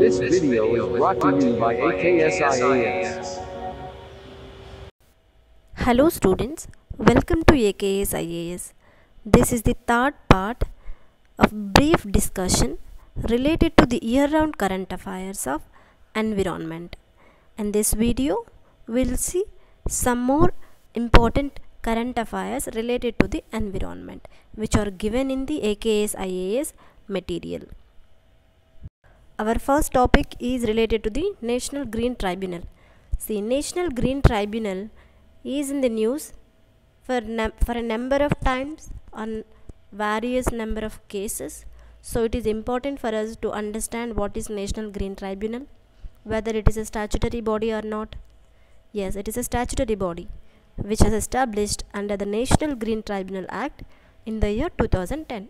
This video is brought to you by AKSIAS. Hello students, welcome to AKS IAS. This is the third part of brief discussion related to the year-round current affairs of environment. In this video, we'll see some more important current affairs related to the environment which are given in the AKS IAS material. Our first topic is related to the National Green Tribunal. See, National Green Tribunal is in the news for, for a number of times on various number of cases. So it is important for us to understand what is National Green Tribunal, whether it is a statutory body or not. Yes, it is a statutory body which was established under the National Green Tribunal Act in the year 2010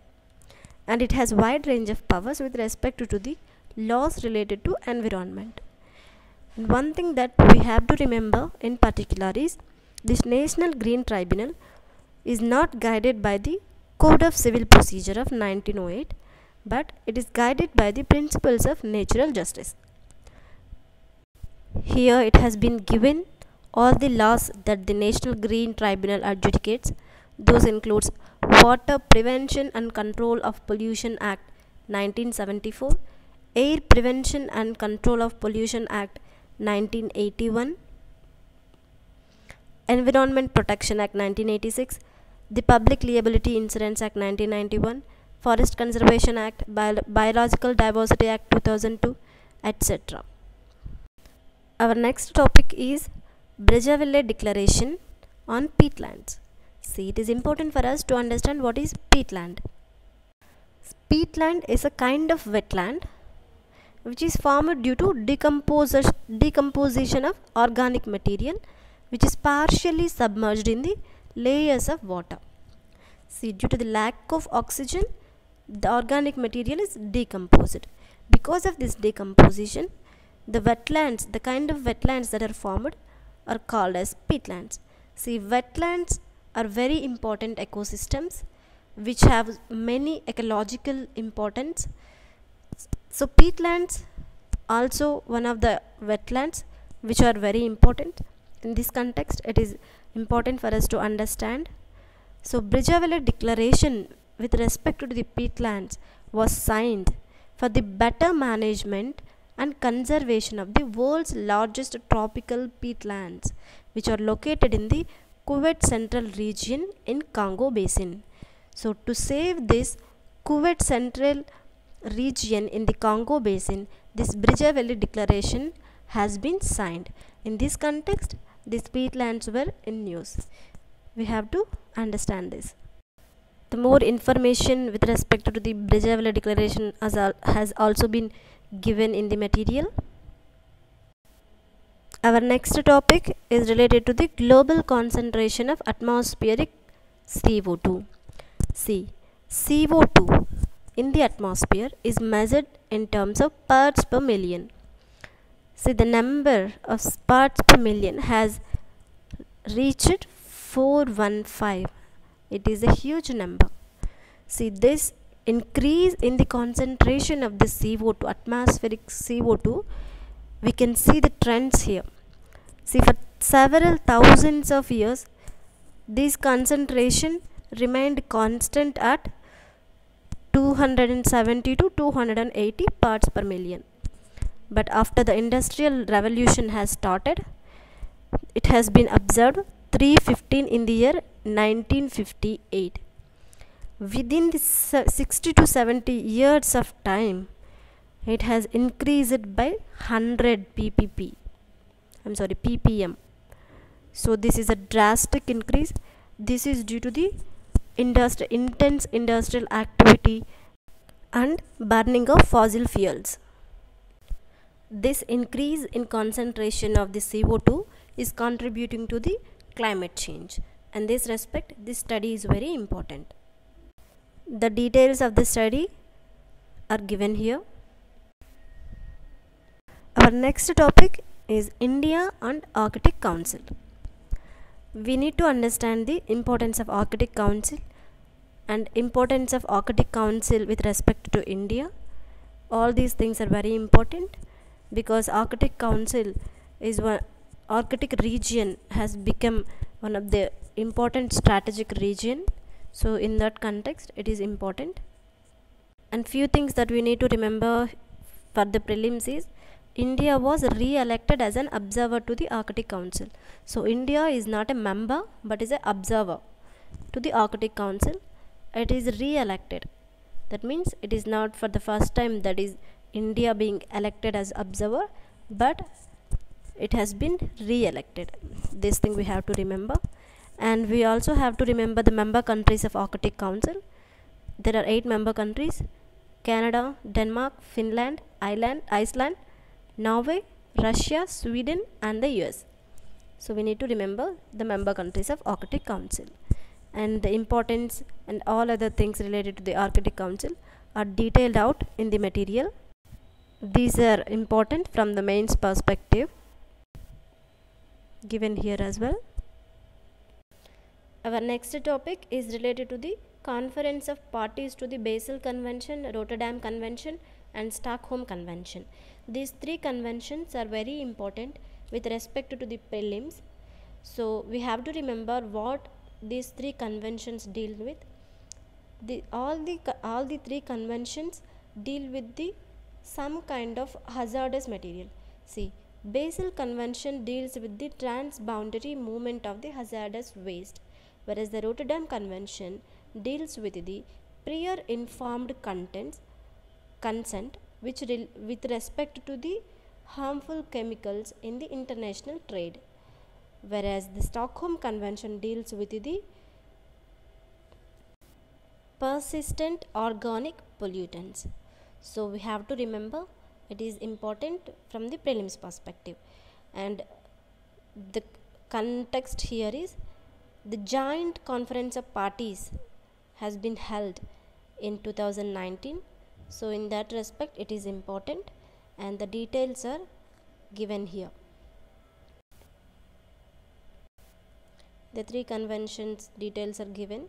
and it has wide range of powers with respect to, the laws related to environment. And one thing that we have to remember in particular is this National Green Tribunal is not guided by the Code of Civil Procedure of 1908 but it is guided by the principles of natural justice. Here it has been given all the laws that the National Green Tribunal adjudicates. Those includes Water Prevention and Control of Pollution Act 1974, Air Prevention and Control of Pollution Act 1981, Environment Protection Act 1986, the Public Liability Insurance Act 1991, Forest Conservation Act, Bio- Biological Diversity Act 2002, etc. Our next topic is Brazzaville Declaration on peatlands. See, it is important for us to understand what is peatland. Peatland is a kind of wetland which is formed due to decomposition of organic material which is partially submerged in the layers of water. See, due to the lack of oxygen, the organic material is decomposed. Because of this decomposition, the wetlands, the kind of wetlands that are formed, are called as peatlands. See, wetlands are very important ecosystems which have many ecological importance. So, peatlands also one of the wetlands which are very important. In this context, it is important for us to understand. So, Brazzaville Declaration with respect to the peatlands was signed for the better management and conservation of the world's largest tropical peatlands which are located in the Cuvette Centrale region in Congo Basin. So to save this Cuvette Centrale region in the Congo Basin, this Brazzaville Declaration has been signed. In this context, these peatlands were in use. We have to understand this. The more information with respect to the Brazzaville Declaration has, al- has also been given in the material. Our next topic is related to the global concentration of atmospheric CO2. See, CO2 in the atmosphere is measured in terms of parts per million. See, the number of parts per million has reached 415. It is a huge number. See, this increase in the concentration of the CO2, atmospheric CO2, we can see the trends here. See, for several thousands of years, this concentration remained constant at 270 to 280 parts per million. But after the industrial revolution has started, it has been observed 315 in the year 1958 within the 60 to 70 years of time it has increased by 100 ppp i'm sorry ppm so this is a drastic increase. This is due to the industri- intense industrial activity and burning of fossil fuels. This increase in concentration of the co2 is contributing to the climate change. In this respect this study is very important the details of the study are given here. Our next topic is India and Arctic Council. We need to understand the importance of Arctic Council and importance of Arctic Council with respect to India. All these things are very important because Arctic Council is one Arctic region has become one of the important strategic region. So in that context, it is important. And few things that we need to remember for the prelims is India was re-elected as an observer to the Arctic Council. So India is not a member but is an observer to the Arctic Council. It is re-elected. That means it is not for the first time that is India being elected as observer but it has been re-elected. This thing we have to remember. And we also have to remember the member countries of Arctic Council. There are eight member countries Canada, Denmark, Finland, Ireland, Iceland, Norway, Russia, Sweden, and the US. So we need to remember the member countries of Arctic Council. And the importance and all other things related to the Arctic Council are detailed out in the material. These are important from the mains perspective given here as well. Our next topic is related to the conference of parties to the Basel Convention, Rotterdam Convention and Stockholm Convention. These three conventions are very important with respect to the prelims. So we have to remember what these three conventions deal with. The, all the all the three conventions deal with the some kind of hazardous material. See, Basel Convention deals with the transboundary movement of the hazardous waste, whereas the Rotterdam Convention deals with the prior informed contents consent which with respect to the harmful chemicals in the international trade. Whereas the Stockholm Convention deals with the persistent organic pollutants. So we have to remember it is important from the prelims perspective. And the context here is the joint conference of parties has been held in 2019 so in that respect it is important and the details are given here. The three conventions details are given.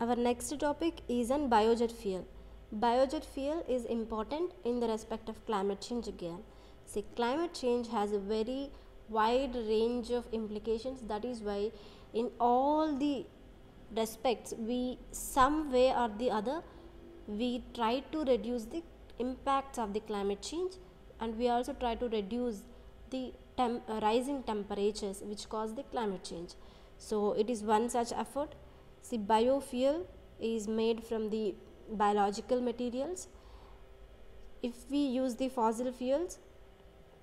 Our next topic is on biojet fuel. Biojet fuel is important in the respect of climate change again. See climate change has a very wide range of implications. That is why in all the respects we some way or the other we try to reduce the impacts of the climate change and we also try to reduce the uh, rising temperatures which cause the climate change. So it is one such effort. See biofuel is made from the biological materials. If we use the fossil fuels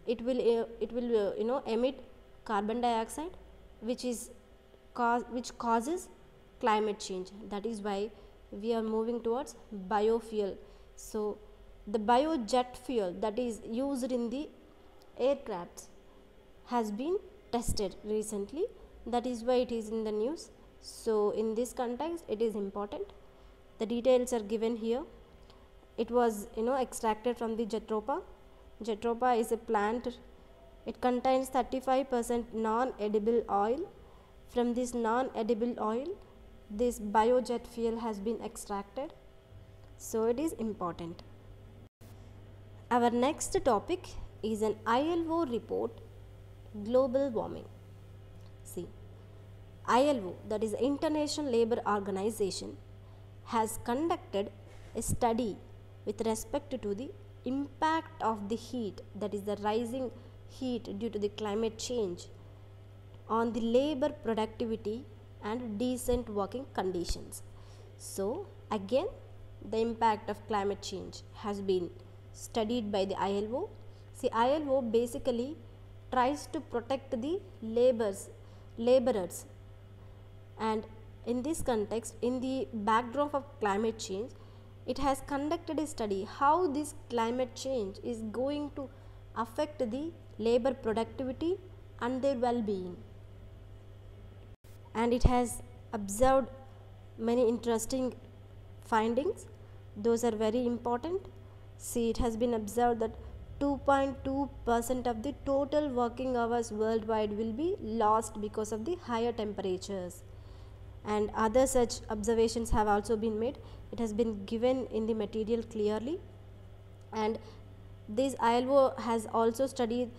it will uh, it will uh, you know emit carbon dioxide which is cause which causes climate change. That is why we are moving towards biofuel. So the biojet fuel that is used in the aircrafts has been tested recently. That is why it is in the news. So in this context it is important. The details are given here. It was you know extracted from the jatropha jatropha is a plant. It contains 35% non-edible oil from this non-edible oil this biojet fuel has been extracted. So it is important. Our next topic is an ILO report global warming. See ILO that is International Labour Organization has conducted a study with respect to the impact of the heat that is the rising heat due to the climate change on the labor productivity and decent working conditions. So, again, the impact of climate change has been studied by the ILO. See, ILO basically tries to protect the labors, laborers and in this context, in the backdrop of climate change, it has conducted a study how this climate change is going to affect the labor productivity and their well-being and it has observed many interesting findings. Those are very important. See it has been observed that 2.2 percent of the total working hours worldwide will be lost because of the higher temperatures. And other such observations have also been made. It has been given in the material clearly. And this ILO has also studied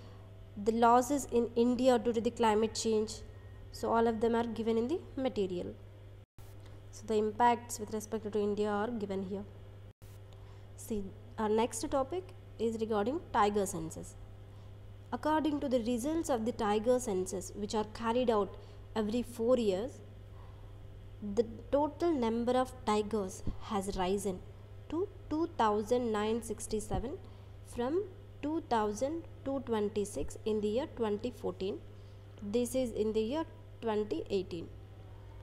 the losses in India due to the climate change so all of them are given in the material. So the impacts with respect to India are given here. See our next topic is regarding tiger census according to the results of the tiger census which are carried out every 4 years the total number of tigers has risen to 2967 from 2226 in the year 2014 this is in the year 2018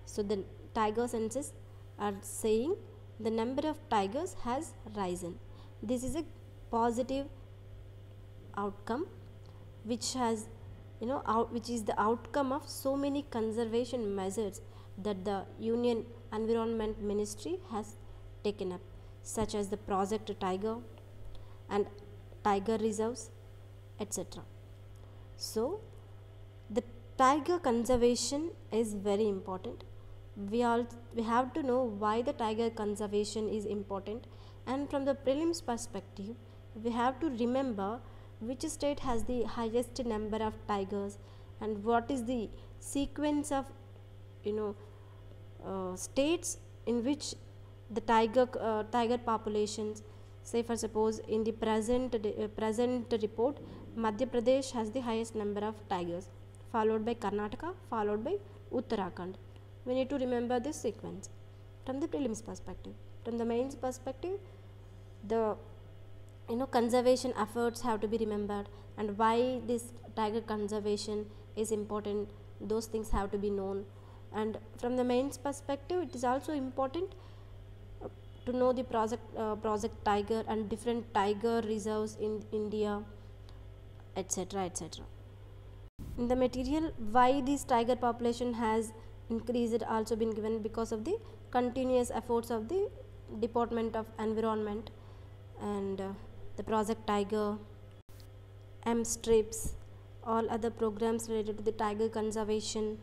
so the tiger census are saying the number of tigers has risen. This is a positive outcome which has you know out, which is the outcome of so many conservation measures that the union environment ministry has taken up such as the project tiger and tiger reserves etc so the tiger conservation is very important. We all we have to know why the tiger conservation is important. And from the prelims perspective we have to remember which state has the highest number of tigers and what is the sequence of you know uh, states in which the tiger uh, tiger populations say for suppose in the present uh, present report madhya pradesh has the highest number of tigers followed by karnataka followed by uttarakhand. We need to remember this sequence. From the prelims perspective from the mains perspective the you know conservation efforts have to be remembered and why this tiger conservation is important those things have to be known. And from the mains perspective it is also important uh, to know the project uh, project tiger and different tiger reserves in india etc etc in the material why this tiger population has increased also been given because of the continuous efforts of the department of environment and uh, the project tiger M-STrIPES all other programs related to the tiger conservation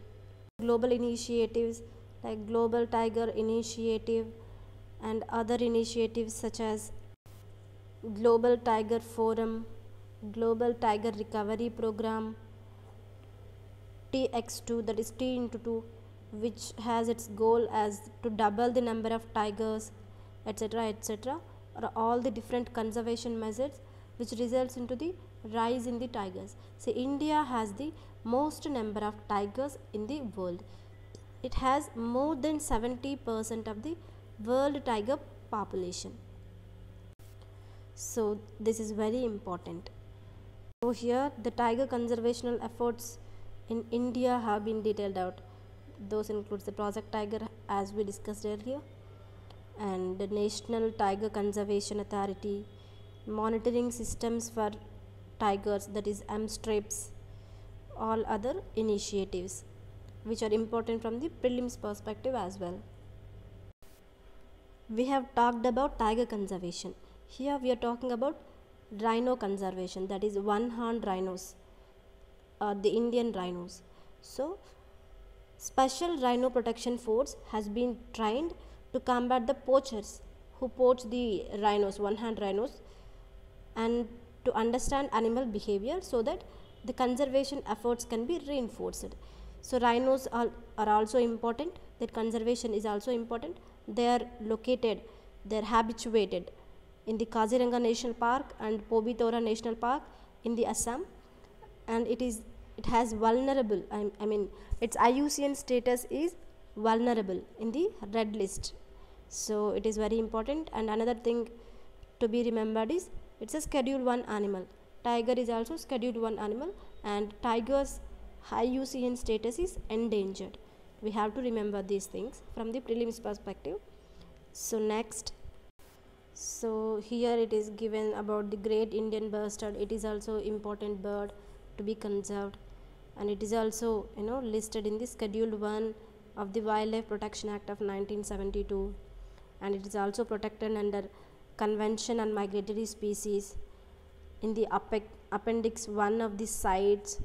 global initiatives like global tiger initiative and other initiatives such as global tiger forum global tiger recovery program tx2 that is t into 2 which has its goal as to double the number of tigers etc etc or all the different conservation measures which results into the rise in the tigers. So, India has the most number of tigers in the world. It has more than 70 percent of the world tiger population. So, this is very important. So, here the tiger conservational efforts in India have been detailed out. Those includes the project tiger as we discussed earlier and the National Tiger Conservation Authority monitoring systems for tigers that is M-STrIPES all other initiatives which are important from the prelims perspective as well. We have talked about tiger conservation. Here we are talking about rhino conservation that is one horn rhinos uh, the Indian rhinos. So special rhino protection force has been trained to combat the poachers who poach the rhinos, one hand rhinos, and to understand animal behavior so that the conservation efforts can be reinforced. So, rhinos are, are also important, their conservation is also important. They are located, they are habituated in the Kaziranga National Park and Pobitora National Park in the Assam and it is it has vulnerable I, I mean its IUCN status is vulnerable in the red list. So it is very important. And another thing to be remembered is it's a schedule 1 animal. Tiger is also scheduled 1 animal. And tiger's IUCN status is endangered. We have to remember these things from the prelims perspective. So next. So here it is given about the great indian bustard it is also important bird to be conserved. And it is also you know listed in the schedule 1 of the wildlife protection act of 1972 and it is also protected under convention on migratory species in the appendix 1 of the CITES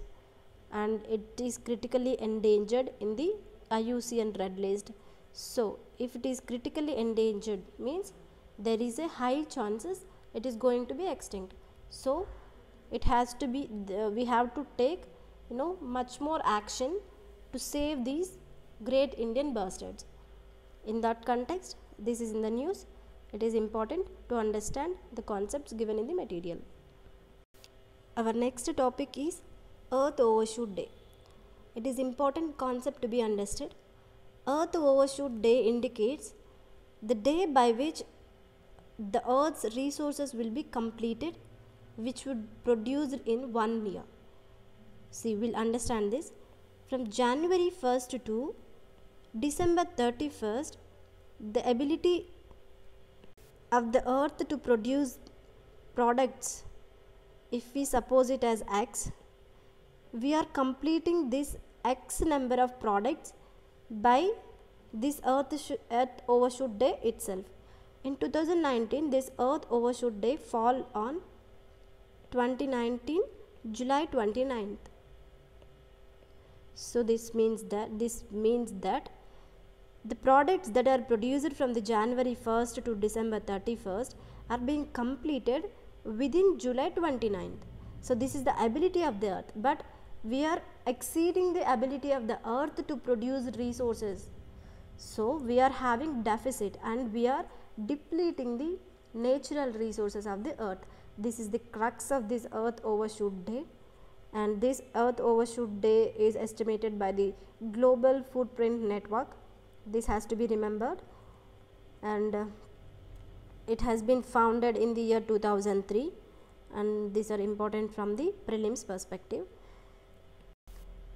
and it is critically endangered in the IUCN red list. So if it is critically endangered means there is a high chances it is going to be extinct. So it has to be uh, we have to take you know much more action to save these great indian bustards. In that context this is in the news. It is important to understand the concepts given in the material. Our next topic is earth overshoot day. It is important concept to be understood. Earth overshoot day indicates the day by which the earth's resources will be completed which would produce in one year. See we'll understand this. From january 1st to december 31st the ability of the earth to produce products if we suppose it as x we are completing this x number of products by this earth, earth overshoot day itself. In 2019 this earth overshoot day fall on 2019 july 29th so this means that this means that the products that are produced from the January 1st to December 31st are being completed within July 29th. So this is the ability of the earth but we are exceeding the ability of the earth to produce resources. So we are having deficit and we are depleting the natural resources of the earth. This is the crux of this earth overshoot day. And this earth overshoot day is estimated by the global footprint network. This has to be remembered. And uh, it has been founded in the year 2003 and these are important from the prelims perspective.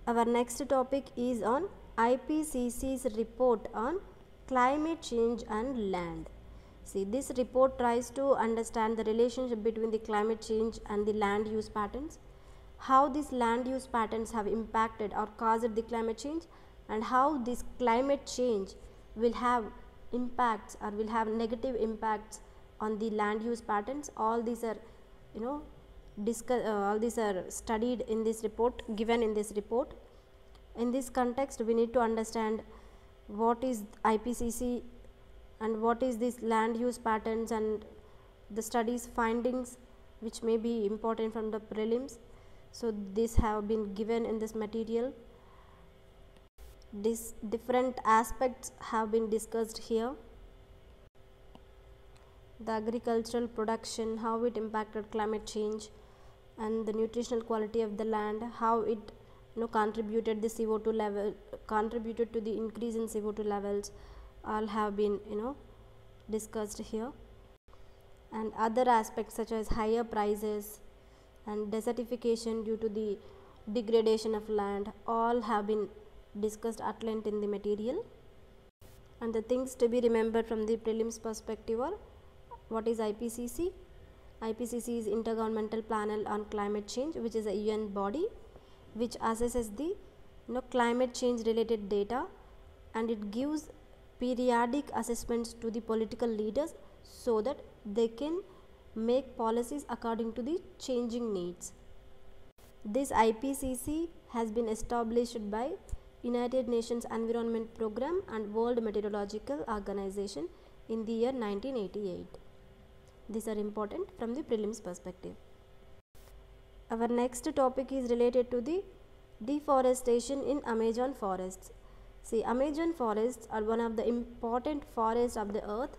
Our next topic is on IPCC's report on climate change and land see this report tries to understand the relationship between the climate change and the land use patterns how these land use patterns have impacted or caused the climate change and how this climate change will have impacts or will have negative impacts on the land use patterns. All these are you know discuss uh, all these are studied in this report given in this report. In this context we need to understand what is IPCC and what is this land use patterns and the studies findings which may be important from the prelims. So this have been given in this material. This different aspects have been discussed here. The agricultural production how it impacted climate change and the nutritional quality of the land how it you know contributed the co2 level contributed to the increase in co2 levels all have been you know discussed here and other aspects such as higher prices and desertification due to the degradation of land all have been discussed at length in the material and the things to be remembered from the prelims perspective are what is IPCC? IPCC is Intergovernmental Panel on Climate Change which is a UN body which assesses the you know, climate change related data and it gives periodic assessments to the political leaders so that they can make policies according to the changing needs. This IPCC has been established by United Nations Environment Program and World Meteorological Organization in the year 1988. These are important from the prelims perspective. Our next topic is related to the deforestation in Amazon forests. See, Amazon forests are one of the important forests of the earth.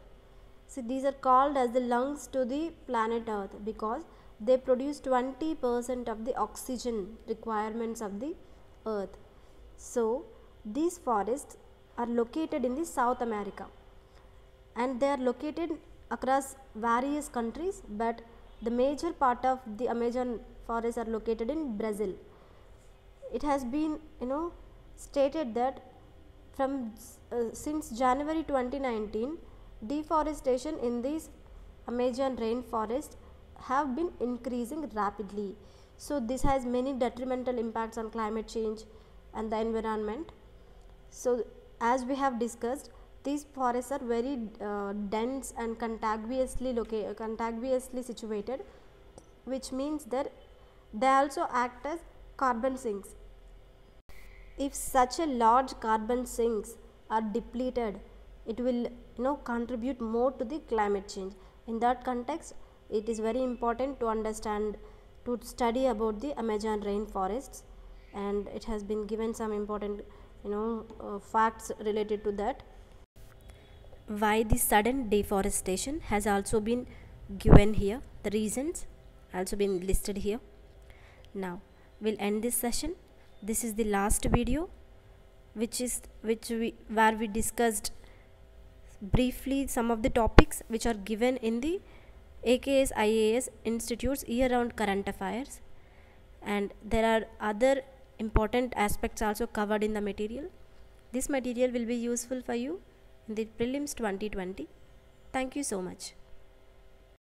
See, these are called as the lungs to the planet earth because they produce 20% of the oxygen requirements of the earth. So, these forests are located in the South America and they are located across various countries but the major part of the Amazon forests are located in Brazil. It has been you know stated that from uh, since January 2019 deforestation in these Amazon rainforest have been increasing rapidly. So this has many detrimental impacts on climate change and the environment. So as we have discussed these forests are very uh, dense and contiguously located contiguously situated which means that they also act as carbon sinks if such a large carbon sinks are depleted it will you know contribute more to the climate change. In that context it is very important to understand to study about the amazon rainforests and it has been given some important you know uh, facts related to that. Why the sudden deforestation has also been given here the reasons also been listed here. Now we'll end this session this is the last video which is which we where we discussed briefly some of the topics which are given in the AKS IAS Institute's year round current affairs. And there are other important aspects also covered in the material. This material will be useful for you in the prelims 2020 thank you so much